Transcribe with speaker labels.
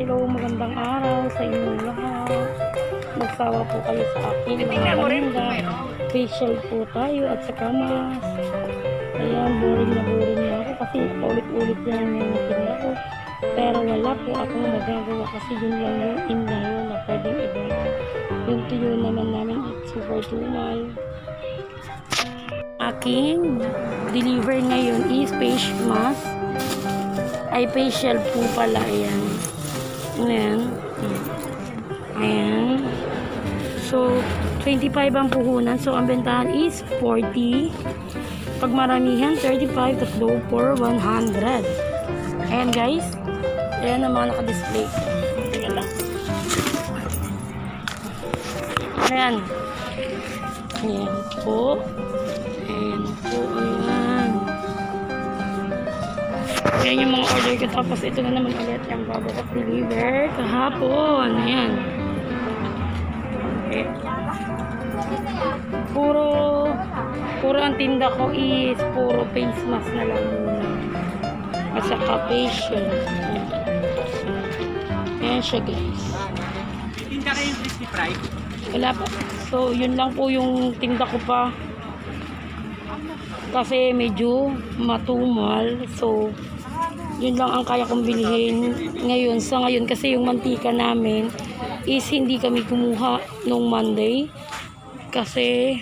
Speaker 1: Hello, magandang araw sa inyong lahat. Magsawa po kayo sa akin. Mga paninda. Facial po tayo at saka mask. Ayan, boring na boring na ako kasi paulit-ulit lang yung tinda ko. Pero wala po akong magagawa kasi yun lang yung in ngayon na pwedeng iba. Yung tuyo naman namin it's super tumal. Aking deliver ngayon is face mask. Ay facial po pala. Ayan. Ayan. Ayan. So, 25 ang puhunan. So, ang bentahan is 40. Pag maramihan, 35. Tatlo for 100. Ayan, guys. Ayan ang mga naka-display. Teka lang. Ayan. Ayan po. Ayan po. Ayan. Ayan yung mga order ko. Tapos ito na naman ulit yung bago ko deliver kahapon. Ayan. Okay. Puro, puro ang tinda ko is puro face mask na lang muna. At saka. Ayan. Ayan siya guys.
Speaker 2: Tinda kayo yung crispy fry?
Speaker 1: Wala pa. So, yun lang po yung tinda ko pa. Kasi medyo matumal. So, yun lang ang kaya kong bilhin ngayon. Sa ngayon, kasi yung mantika namin is hindi kami kumuha nung Monday. Kasi